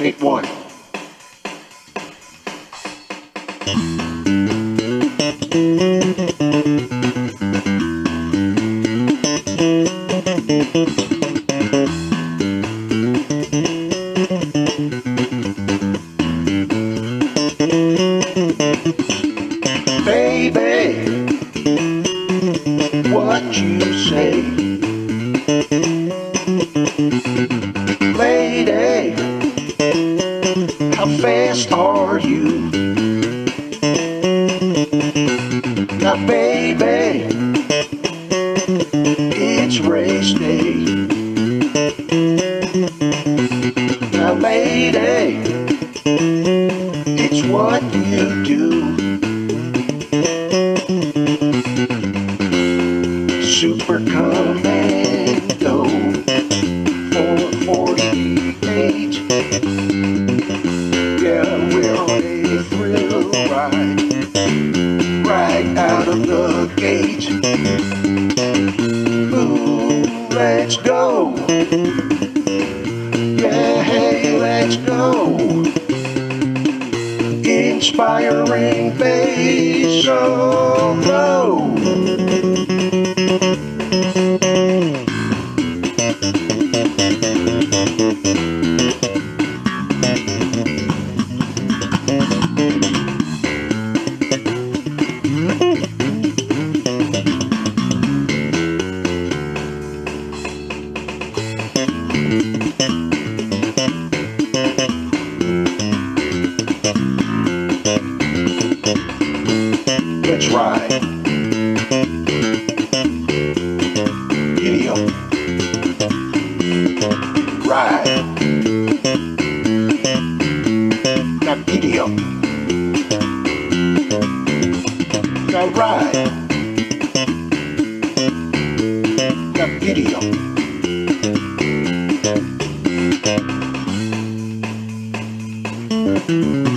Take one. Baby, what you say? Fast are you? Now, baby, it's race day. Now, lady, it's what you do. Super Commando 448. The. Ooh, let's go. Yeah, hey, let's go. Inspiring bass solo. Let's ride. Video. Ride. Now video. Ride. Now thank you